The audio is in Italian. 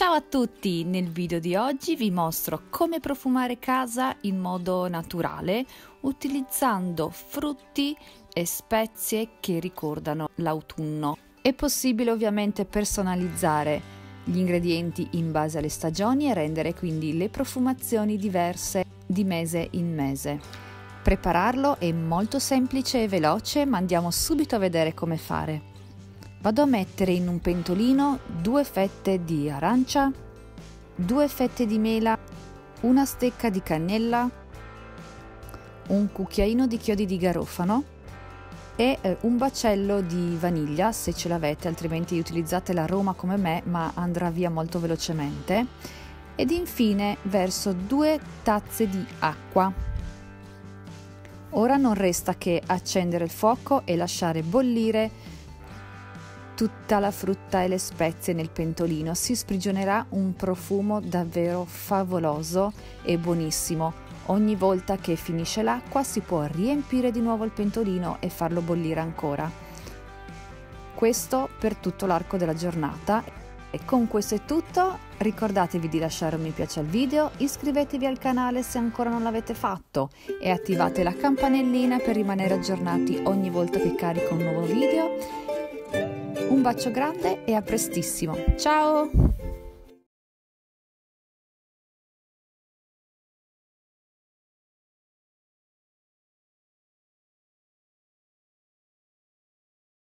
Ciao a tutti! Nel video di oggi vi mostro come profumare casa in modo naturale utilizzando frutti e spezie che ricordano l'autunno. È possibile ovviamente personalizzare gli ingredienti in base alle stagioni e rendere quindi le profumazioni diverse di mese in mese. Prepararlo è molto semplice e veloce, ma andiamo subito a vedere come fare. Vado a mettere in un pentolino due fette di arancia, due fette di mela, una stecca di cannella, un cucchiaino di chiodi di garofano e eh, un bacello di vaniglia se ce l'avete, altrimenti utilizzate l'aroma come me, ma andrà via molto velocemente. Ed infine verso due tazze di acqua. Ora non resta che accendere il fuoco e lasciare bollire tutta la frutta e le spezie nel pentolino. Si sprigionerà un profumo davvero favoloso e buonissimo. Ogni volta che finisce l'acqua si può riempire di nuovo il pentolino e farlo bollire ancora. Questo per tutto l'arco della giornata. E con questo è tutto, ricordatevi di lasciare un mi piace al video, iscrivetevi al canale se ancora non l'avete fatto e attivate la campanellina per rimanere aggiornati ogni volta che carico un nuovo video un bacio grande e a prestissimo. Ciao!